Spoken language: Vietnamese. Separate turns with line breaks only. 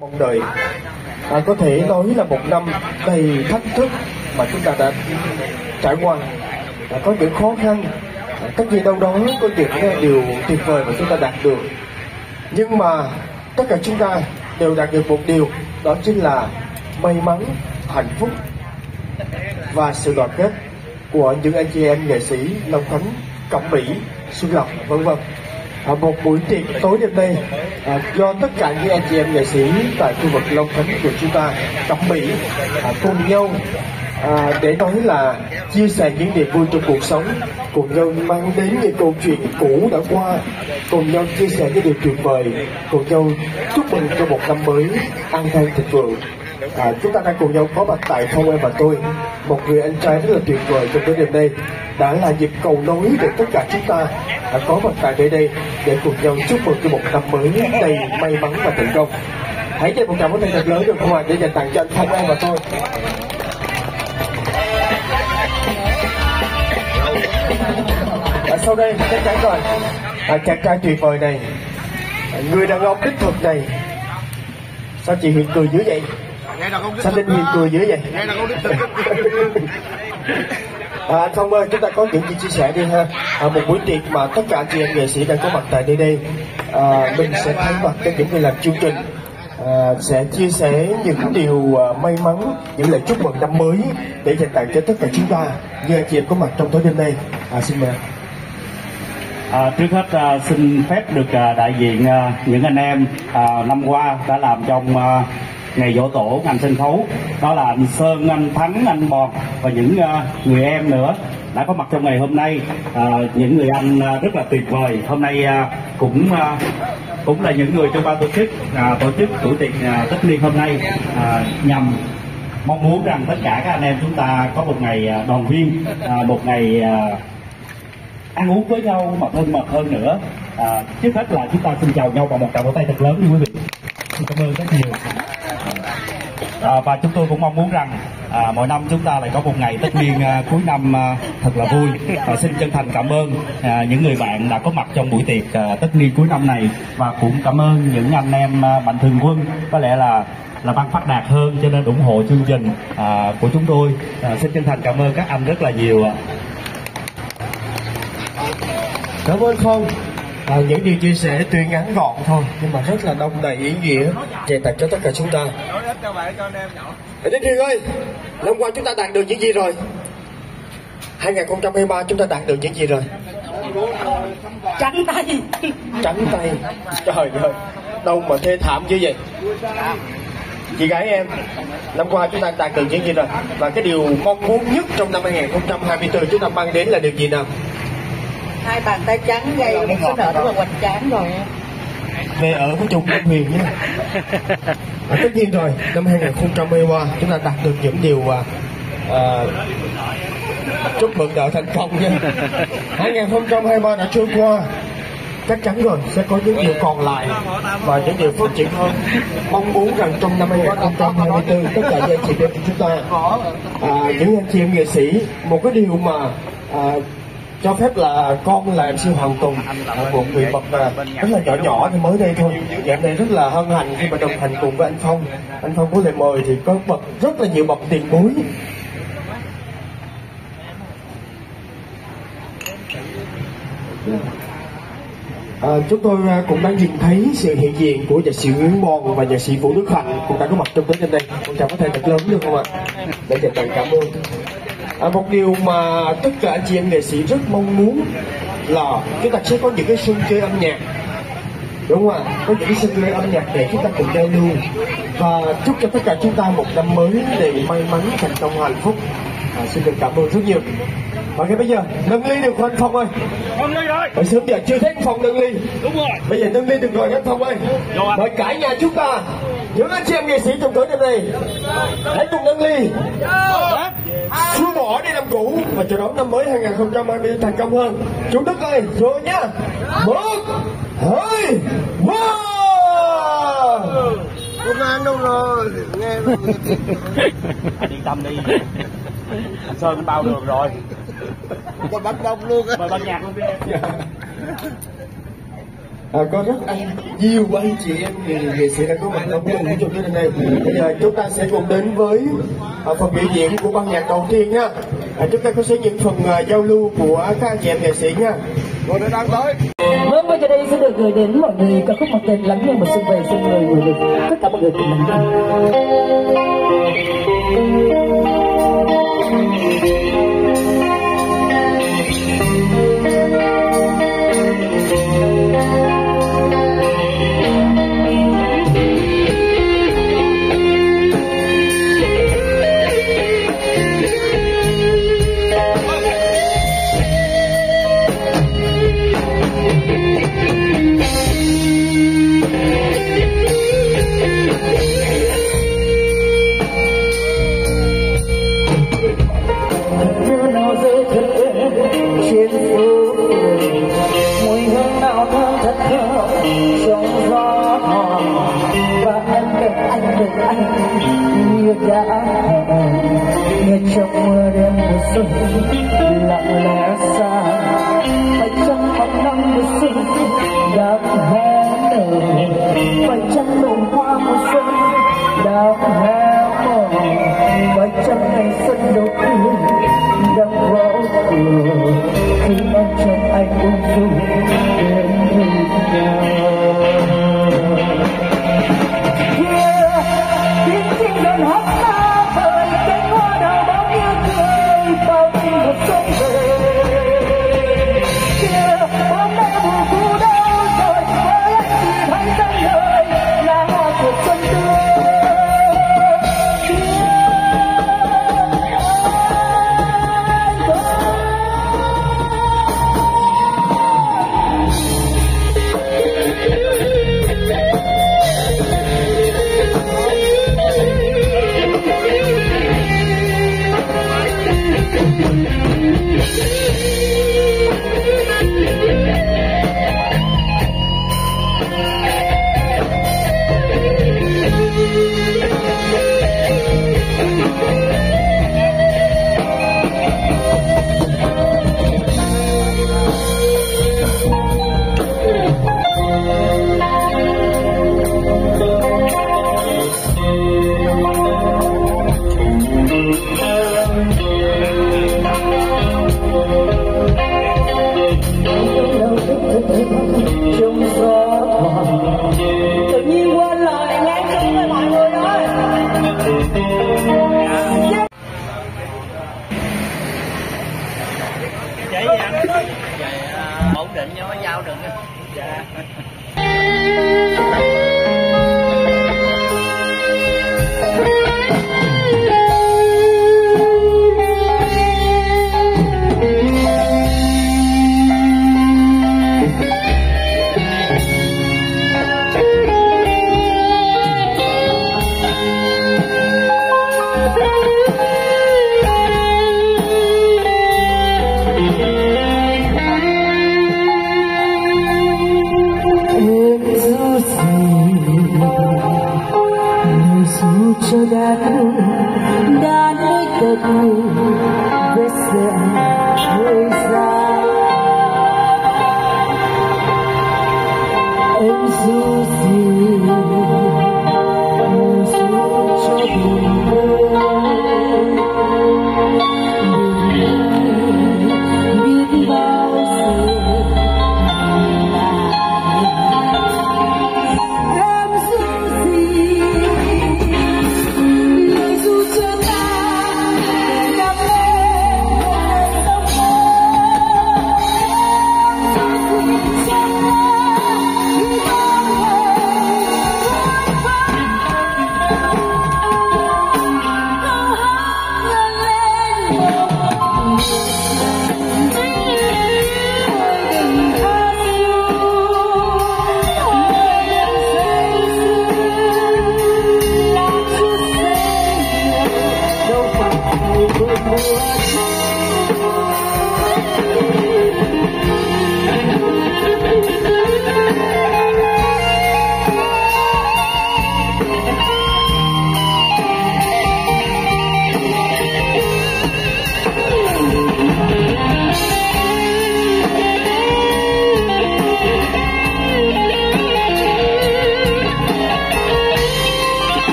mong đợi à, có thể nói là một năm đầy thách thức mà chúng ta đã trải qua. À, có những khó khăn à, tất nhiên đâu đó có những điều tuyệt vời mà chúng ta đạt được. Nhưng mà tất cả chúng ta đều đạt được một điều đó chính là may mắn hạnh phúc và sự đoàn kết của những anh chị em nghệ sĩ Long Khánh, Cẩm Mỹ, Xuân Lộc vân vân à, một buổi tiệc tối đêm nay à, do tất cả những anh chị em nghệ sĩ tại khu vực Long Khánh của chúng ta tập Mỹ à, cùng nhau à, để nói là chia sẻ những niềm vui trong cuộc sống cùng nhau mang đến những câu chuyện cũ đã qua cùng nhau chia sẻ những điều tuyệt vời cùng nhau chúc mừng cho một năm mới an khang thịnh vượng à, chúng ta đang cùng nhau có mặt tại Phong Em và tôi một người anh trai rất là tuyệt vời trong cái đêm nay. Đã là dịp cầu nối để tất cả chúng ta đã có mặt tại nơi đây để cùng nhau chúc mừng cho một năm mới đầy may mắn và thành công. Hãy dành một tràng pháo tay thật lớn được không ạ để dành tặng cho anh Phong Em và tôi. À, sau đây chắc chắn rồi. À, chàng trai tuyệt vời này à, người đàn ông đích thực này sao chị Huyền cười dữ vậy?
Nghe đàn ông đích
sao Linh Huyền cười dữ vậy
nghe đàn ông đích thực
À, anh Phong ơi, chúng ta có những gì chia sẻ đi ha. À, một buổi tiệc mà tất cả anh chị em nghệ sĩ đang có mặt tại nơi đây, à, mình sẽ thay mặt cho những người làm chương trình à, sẽ chia sẻ những điều à, may mắn, những lời chúc mừng năm mới để dành tặng cho tất cả chúng ta như anh chị em có mặt trong tối đêm nay. À, xin mời.
À, trước hết à, xin phép được à, đại diện à, những anh em à, năm qua đã làm trong à, ngày dỗ tổ ngành sân khấu. Đó là anh Sơn, anh Thắng, anh Bòn và những uh, người em nữa đã có mặt trong ngày hôm nay. À, những người anh ờ, rất là tuyệt vời. Hôm nay à, cũng à, cũng là những người trong ban tổ chức à, tổ chức buổi tiệc à, tất niên hôm nay à, nhằm mong muốn rằng tất cả các anh em chúng ta có một ngày à, đoàn viên à, một ngày à, ăn uống với nhau mà thân mật hơn nữa. À, trước hết là chúng ta xin chào nhau bằng một tràng vỗ tay thật lớn quý vị. Xin cảm ơn rất nhiều à, và chúng tôi cũng mong muốn rằng à, mỗi năm chúng ta lại có một ngày tất niên à, cuối năm à, thật là vui và xin chân thành cảm ơn à, những người bạn đã có mặt trong buổi tiệc à, tất niên cuối năm này và cũng cảm ơn những anh em à, mạnh thường quân có lẽ là là ban phát đạt hơn cho nên ủng hộ chương trình à, của chúng tôi à, xin chân thành cảm ơn các anh rất là nhiều ạ.
Cảm ơn Phong. À, những điều chia sẻ tuy ngắn gọn thôi nhưng mà rất là đông đầy ý nghĩa dành tặng cho tất cả chúng ta. Đến Huyền ơi, năm qua chúng ta đạt được những gì rồi? 2023 chúng ta đạt được những gì rồi?
trắng tay
Trắng tay. Trời ơi, đâu mà thê thảm như vậy? Chị gái em, năm qua chúng ta đạt được những gì rồi? Và cái điều mong muốn nhất trong năm 2024 chúng ta mang đến là điều gì nào?
hai bàn tay trắng gây một số nợ rất là hoành tráng rồi
về ở với chung với Huyền nhé. À, tất nhiên rồi, năm 2023 chúng ta đạt được những điều à, à, chúc mừng đợi thành công nha. 2023 đã trôi qua, chắc chắn rồi sẽ có những điều còn lại và những điều phát triển hơn. Mong muốn rằng trong năm 2024 tất cả những anh chị em của chúng ta, à, những anh chị em nghệ sĩ, một cái điều mà à, cho phép là con là MC Hoàng Tùng một người bậc rất là nhỏ nhỏ thì mới đây thôi và em đây rất là hân hạnh khi mà đồng hành cùng với anh Phong anh Phong có lời mời thì có bậc rất là nhiều bậc tiền bối À, chúng tôi à, cũng đang nhìn thấy sự hiện diện của nhạc sĩ Nguyễn Bòn và nhạc sĩ Vũ Đức Hạnh cũng đã có mặt trong tới trên đây. Con chào có thể thật lớn được không ạ? Để dành tặng cảm ơn. À, một điều mà tất cả anh chị em nghệ sĩ rất mong muốn là chúng ta sẽ có những cái sân chơi âm nhạc. Đúng không ạ? Có những cái sân chơi âm nhạc để chúng ta cùng giao lưu. Và chúc cho tất cả chúng ta một năm mới đầy may mắn thành công hạnh phúc. À, xin được cảm ơn rất nhiều. Và ngay bây giờ nâng ly được không anh Phong ơi
không đi rồi.
Hồi sớm giờ chưa thấy anh Phong nâng ly.
Đúng rồi.
Bây giờ nâng ly được rồi anh Phong ơi
Rồi.
Mời cả nhà chúng ta Những anh chị em nghệ sĩ trong tối đêm này Hãy cùng nâng ly Xua bỏ đi năm cũ Và chào đón năm mới 2020 thành công hơn. Chú Đức ơi rồi nhá Một Hai Ba.
Công an đâu rồi? Nghe
anh yên tâm đi. Anh sơn bao được rồi.
Còn bắt bóng luôn á.
Mời ban nhạc luôn đi
à, có rất nhiều anh chị em nghệ, nghệ sĩ đã có mặt ở buổi vũ trụ này bây giờ chúng ta sẽ cùng đến với à, phần biểu diễn của ban nhạc đầu tiên nha. À, chúng ta có sẽ những phần à, giao lưu của các anh chị em nghệ sĩ nha.
Rồi nó đang tới.
Vâng, bây giờ đây sẽ được gửi đến mọi người ca khúc một tên Lắng nghe một xuân về xin mời người được tất cả mọi người cùng lắng nghe. Lặng lẽ
Dạ. ổn định cho nó giao được dạ.